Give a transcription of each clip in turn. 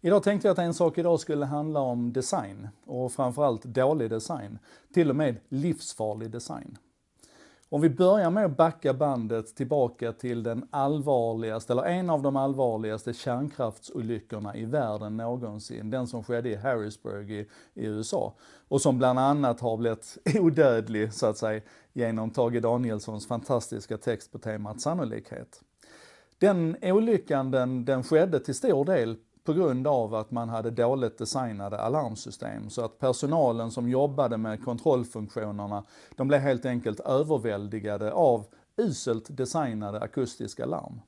Idag tänkte jag att en sak idag skulle handla om design och framförallt dålig design. Till och med livsfarlig design. Om vi börjar med att backa bandet tillbaka till den allvarligaste, eller en av de allvarligaste kärnkraftsolyckorna i världen någonsin. Den som skedde i Harrisburg i, i USA. Och som bland annat har blivit odödlig, så att säga, genom Tage Danielssons fantastiska text på temat sannolikhet. Den olyckan den, den skedde till stor del på grund av att man hade dåligt designade alarmsystem. Så att personalen som jobbade med kontrollfunktionerna, de blev helt enkelt överväldigade av uselt designade akustiska larm.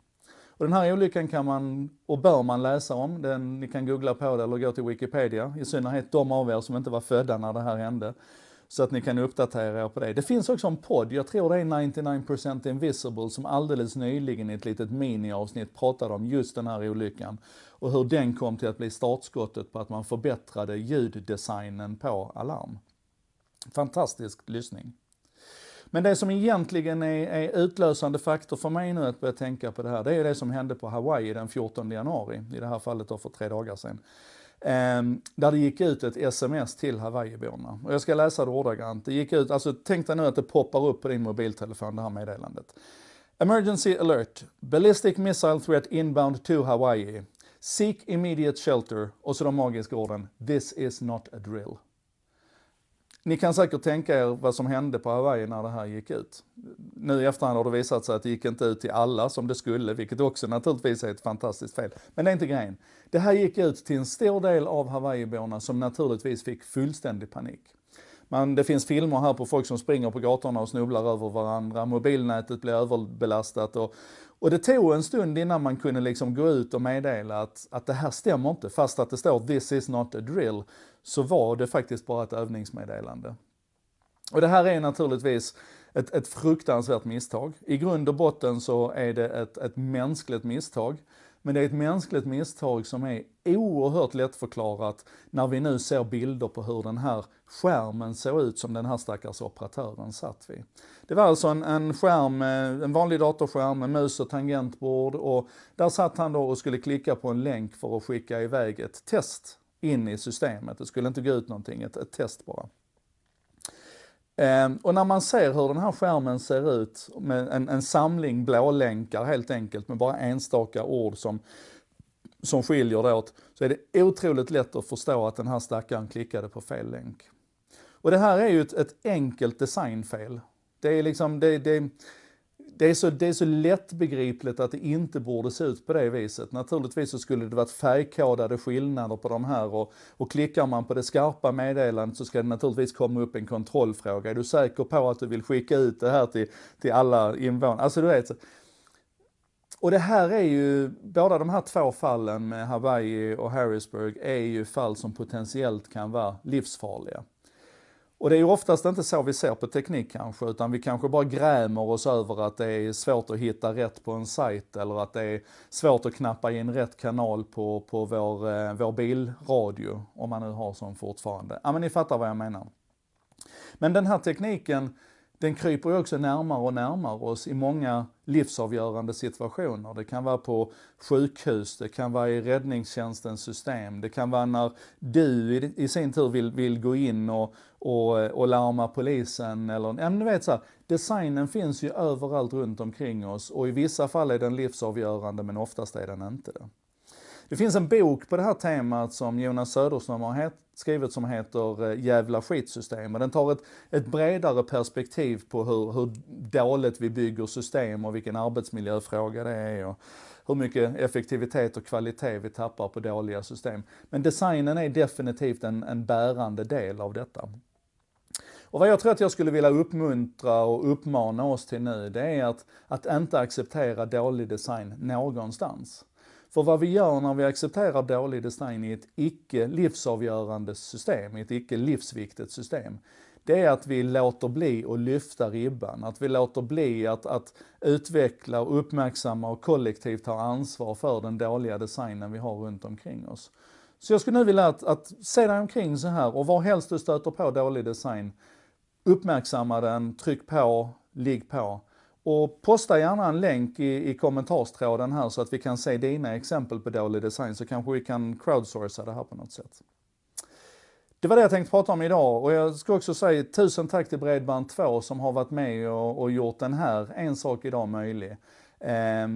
Och den här olyckan kan man, och bör man läsa om, den, ni kan googla på det eller gå till Wikipedia, i synnerhet de av er som inte var födda när det här hände så att ni kan uppdatera er på det. Det finns också en podd, jag tror det är 99% Invisible, som alldeles nyligen i ett litet miniavsnitt pratade om just den här olyckan och hur den kom till att bli startskottet på att man förbättrade ljuddesignen på alarm. Fantastisk lyssning. Men det som egentligen är, är utlösande faktor för mig nu att börja tänka på det här, det är det som hände på Hawaii den 14 januari, i det här fallet då för tre dagar sedan. Ehm, där det gick ut ett sms till Hawaiiborna. Och jag ska läsa det ordagrant. Det gick ut, alltså tänk dig nu att det poppar upp på din mobiltelefon, det här meddelandet. Emergency alert. Ballistic missile threat inbound to Hawaii. Seek immediate shelter. Och så de magiska orden. This is not a drill. Ni kan säkert tänka er vad som hände på Hawaii när det här gick ut. Nu i efterhand har det visat sig att det gick inte ut till alla som det skulle, vilket också naturligtvis är ett fantastiskt fel. Men det är inte grejen. Det här gick ut till en stor del av Hawaiiborna som naturligtvis fick fullständig panik. Man, det finns filmer här på folk som springer på gatorna och snubblar över varandra, mobilnätet blir överbelastat och, och det tog en stund innan man kunde liksom gå ut och meddela att, att det här stämmer inte, fast att det står “this is not a drill” så var det faktiskt bara ett övningsmeddelande. Och det här är naturligtvis ett, ett fruktansvärt misstag. I grund och botten så är det ett, ett mänskligt misstag. Men det är ett mänskligt misstag som är oerhört lättförklarat när vi nu ser bilder på hur den här skärmen såg ut som den här stackars operatören satt vid. Det var alltså en, en skärm, eh, en vanlig datorskärm med mus och tangentbord och där satt han då och skulle klicka på en länk för att skicka iväg ett test in i systemet. Det skulle inte gå ut någonting, ett, ett test bara. Ehm, och när man ser hur den här skärmen ser ut, med en, en samling blålänkar helt enkelt, med bara enstaka ord som, som skiljer det åt, så är det otroligt lätt att förstå att den här stackaren klickade på fel länk. Och det här är ju ett, ett enkelt designfel. Det är liksom, det, det, det är, så, det är så lättbegripligt att det inte borde se ut på det viset. Naturligtvis så skulle det varit färgkodade skillnader på de här och, och klickar man på det skarpa meddelandet så ska det naturligtvis komma upp en kontrollfråga. Är du säker på att du vill skicka ut det här till, till alla invånare? Alltså du vet. Och det här är ju, båda de här två fallen med Hawaii och Harrisburg är ju fall som potentiellt kan vara livsfarliga. Och det är ju oftast inte så vi ser på teknik kanske, utan vi kanske bara grämer oss över att det är svårt att hitta rätt på en sajt eller att det är svårt att knappa in rätt kanal på, på vår, eh, vår bilradio, om man nu har sån fortfarande. Ja men ni fattar vad jag menar. Men den här tekniken, den kryper ju också närmare och närmare oss i många livsavgörande situationer. Det kan vara på sjukhus, det kan vara i räddningstjänstens system, det kan vara när du i, i sin tur vill, vill gå in och, och, och larma polisen eller, ja men du vet så här, designen finns ju överallt runt omkring oss och i vissa fall är den livsavgörande men oftast är den inte det. Det finns en bok på det här temat som Jonas Söderström har skrivet som heter eh, Jävla skitsystem. Och den tar ett, ett bredare perspektiv på hur, hur dåligt vi bygger system och vilken arbetsmiljöfråga det är. Och hur mycket effektivitet och kvalitet vi tappar på dåliga system. Men designen är definitivt en, en bärande del av detta. Och vad jag tror att jag skulle vilja uppmuntra och uppmana oss till nu, det är att, att inte acceptera dålig design någonstans. För vad vi gör när vi accepterar dålig design i ett icke livsavgörande system, i ett icke livsviktigt system, det är att vi låter bli att lyfta ribban, att vi låter bli att, att utveckla, uppmärksamma och kollektivt ta ansvar för den dåliga designen vi har runt omkring oss. Så jag skulle nu vilja att, att se dig omkring så här och var helst du stöter på dålig design, uppmärksamma den, tryck på, ligg på och posta gärna en länk i, i kommentarstråden här så att vi kan se dina exempel på dålig design så kanske vi kan crowdsourca det här på något sätt. Det var det jag tänkte prata om idag och jag ska också säga tusen tack till Bredband2 som har varit med och, och gjort den här En sak idag möjlig. Eh,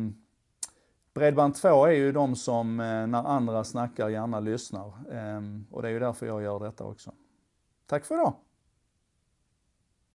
Bredband2 är ju de som eh, när andra snackar gärna lyssnar eh, och det är ju därför jag gör detta också. Tack för idag!